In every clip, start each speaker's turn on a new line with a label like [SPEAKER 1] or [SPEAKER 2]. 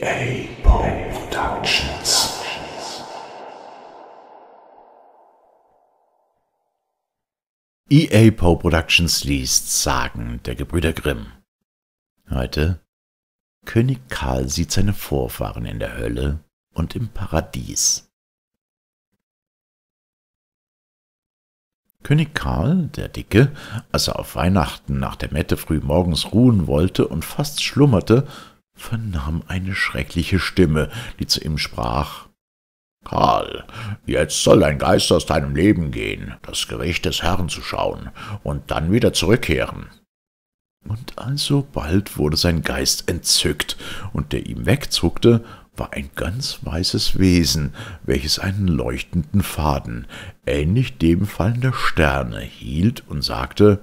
[SPEAKER 1] Poe Productions.
[SPEAKER 2] EA Poe Productions liest Sagen der Gebrüder Grimm. Heute König Karl sieht seine Vorfahren in der Hölle und im Paradies. König Karl, der Dicke, als er auf Weihnachten nach der Mette früh morgens ruhen wollte und fast schlummerte, vernahm eine schreckliche Stimme, die zu ihm sprach Karl, jetzt soll dein Geist aus deinem Leben gehen, das Gericht des Herrn zu schauen, und dann wieder zurückkehren. Und alsobald wurde sein Geist entzückt, und der ihm wegzuckte, war ein ganz weißes Wesen, welches einen leuchtenden Faden, ähnlich dem Fallen der Sterne, hielt und sagte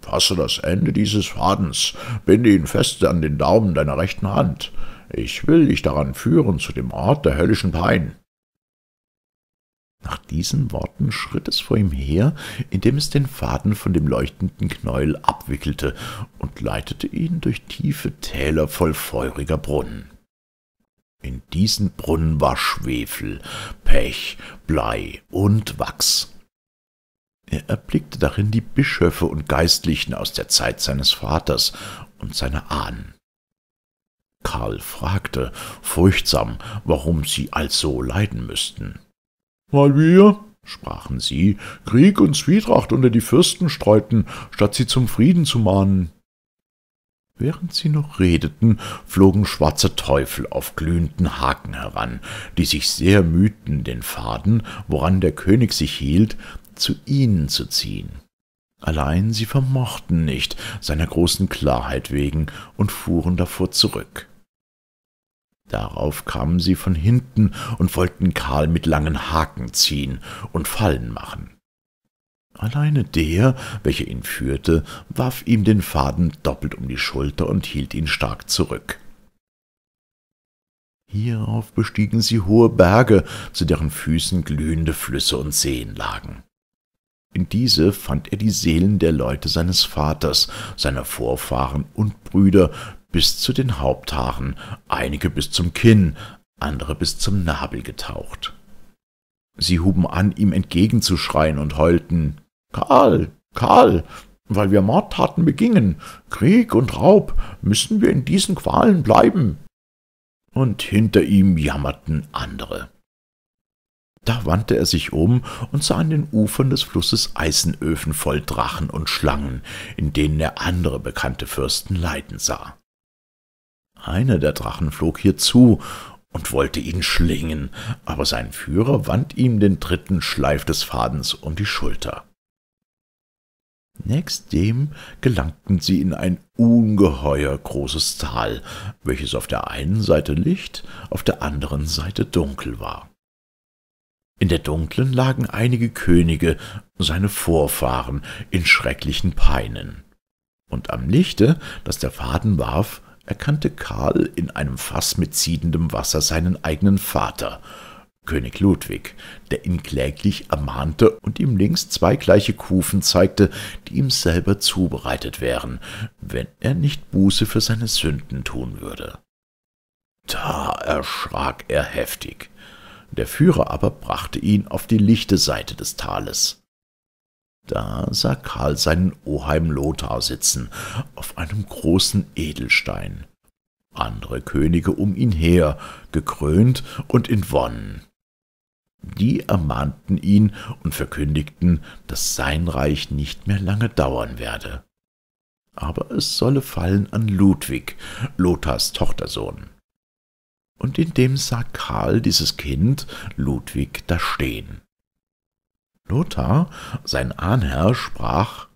[SPEAKER 2] Fasse das Ende dieses Fadens, binde ihn fest an den Daumen deiner rechten Hand. Ich will dich daran führen zu dem Ort der höllischen Pein. Nach diesen Worten schritt es vor ihm her, indem es den Faden von dem leuchtenden Knäuel abwickelte und leitete ihn durch tiefe Täler voll feuriger Brunnen. In diesen Brunnen war Schwefel, Pech, Blei und Wachs. Er erblickte darin die Bischöfe und Geistlichen aus der Zeit seines Vaters und seiner Ahnen. Karl fragte, furchtsam, warum sie also leiden müssten. Weil wir, sprachen sie, Krieg und Zwietracht unter die Fürsten streuten, statt sie zum Frieden zu mahnen. Während sie noch redeten, flogen schwarze Teufel auf glühenden Haken heran, die sich sehr mühten, den Faden, woran der König sich hielt, zu ihnen zu ziehen. Allein sie vermochten nicht, seiner großen Klarheit wegen, und fuhren davor zurück. Darauf kamen sie von hinten und wollten Karl mit langen Haken ziehen und Fallen machen. Alleine der, welcher ihn führte, warf ihm den Faden doppelt um die Schulter und hielt ihn stark zurück. Hierauf bestiegen sie hohe Berge, zu deren Füßen glühende Flüsse und Seen lagen. In diese fand er die Seelen der Leute seines Vaters, seiner Vorfahren und Brüder bis zu den Haupthaaren, einige bis zum Kinn, andere bis zum Nabel getaucht. Sie huben an, ihm entgegenzuschreien und heulten Karl, Karl, weil wir Mordtaten begingen, Krieg und Raub, müssen wir in diesen Qualen bleiben. Und hinter ihm jammerten andere. Da wandte er sich um und sah an den Ufern des Flusses Eisenöfen voll Drachen und Schlangen, in denen er andere bekannte Fürsten leiden sah. Einer der Drachen flog hier zu und wollte ihn schlingen, aber sein Führer wand ihm den dritten Schleif des Fadens um die Schulter. Nächstdem gelangten sie in ein ungeheuer großes Tal, welches auf der einen Seite Licht, auf der anderen Seite dunkel war. In der dunklen lagen einige Könige, seine Vorfahren, in schrecklichen Peinen. Und am Lichte, das der Faden warf, erkannte Karl in einem Faß mit siedendem Wasser seinen eigenen Vater, König Ludwig, der ihn kläglich ermahnte und ihm links zwei gleiche Kufen zeigte, die ihm selber zubereitet wären, wenn er nicht Buße für seine Sünden tun würde. Da erschrak er heftig. Der Führer aber brachte ihn auf die lichte Seite des Tales. Da sah Karl seinen Oheim Lothar sitzen, auf einem großen Edelstein. Andere Könige um ihn her, gekrönt und in Wonnen. Die ermahnten ihn und verkündigten, dass sein Reich nicht mehr lange dauern werde. Aber es solle fallen an Ludwig, Lothars Tochtersohn und in dem sah Karl dieses Kind, Ludwig, da stehen. Lothar, sein Ahnherr, sprach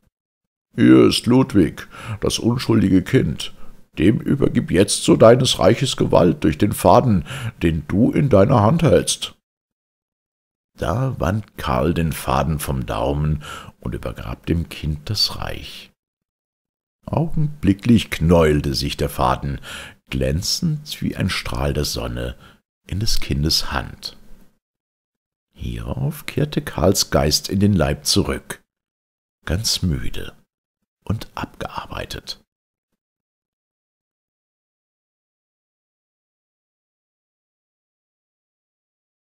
[SPEAKER 2] Hier ist Ludwig, das unschuldige Kind, dem übergib jetzt so deines Reiches Gewalt durch den Faden, den du in deiner Hand hältst. Da wand Karl den Faden vom Daumen und übergab dem Kind das Reich. Augenblicklich knäulte sich der Faden, glänzend wie ein Strahl der Sonne, in des Kindes Hand. Hierauf kehrte Karls Geist in den Leib zurück, ganz müde und abgearbeitet.